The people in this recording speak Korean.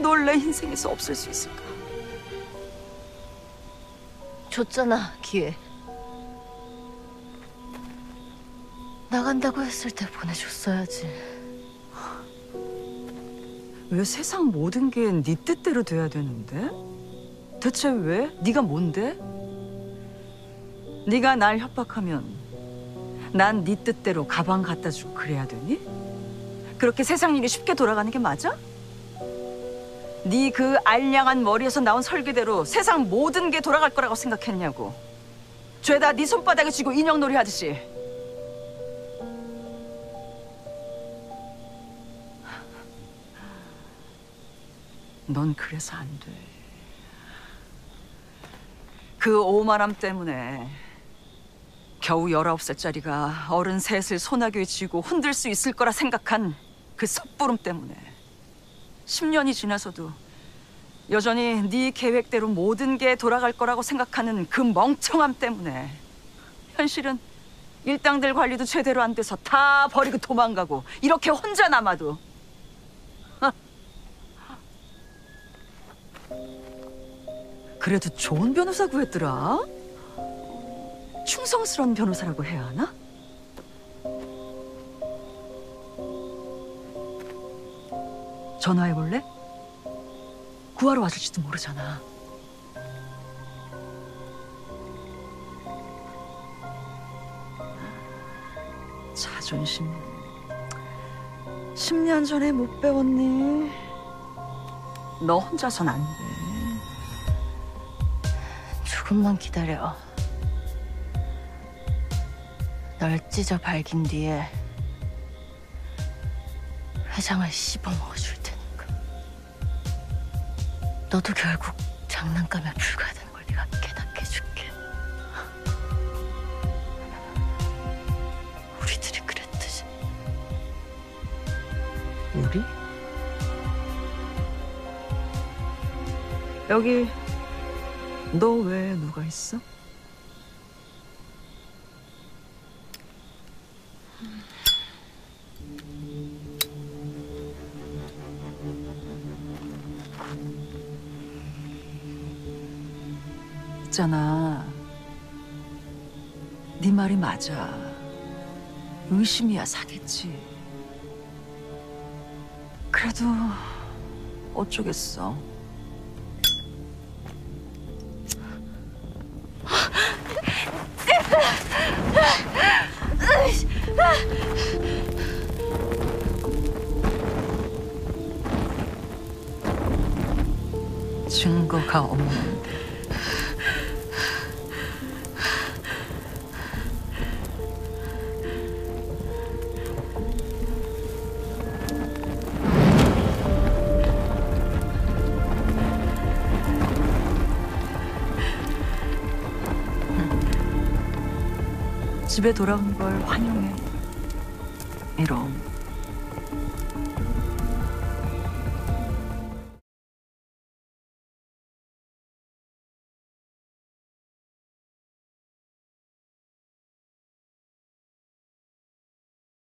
널내 인생에서 없앨 수 있을까? 줬잖아 기회. 나간다고 했을 때 보내줬어야지. 왜 세상 모든 게 네 뜻대로 돼야 되는데? 대체 왜? 네가 뭔데? 네가 날 협박하면 난 네 뜻대로 가방 갖다 주고 그래야 되니? 그렇게 세상 일이 쉽게 돌아가는 게 맞아? 네 그 알량한 머리에서 나온 설계대로 세상 모든 게 돌아갈 거라고 생각했냐고. 죄다 네 손바닥에 쥐고 인형놀이 하듯이. 넌 그래서 안 돼. 그 오만함 때문에 겨우 열아홉 살짜리가 어른 셋을 소나교에 쥐고 흔들 수 있을 거라 생각한 그 섣부름 때문에 10년이 지나서도 여전히 네 계획대로 모든 게 돌아갈 거라고 생각하는 그 멍청함 때문에 현실은 일당들 관리도 제대로 안 돼서 다 버리고 도망가고 이렇게 혼자 남아도 그래도 좋은 변호사 구했더라. 충성스러운 변호사라고 해야 하나? 전화해 볼래? 구하러 와줄지도 모르잖아. 자존심. 10년 전에 못 배웠니? 너 혼자선 안 돼. 조금만 기다려. 널 찢어 밝힌 뒤에 회장을 씹어먹어 줄 테니까. 너도 결국 장난감에 불과하다는 걸 내가 깨닫게 해줄게. 우리들이 그랬듯이. 우리? 여기 너 외에 누가 있어? 있잖아. 네 말이 맞아. 의심이야 사겠지. 그래도 어쩌겠어. 증거가 없는데. 집에 돌아온 걸 환영해. 이럼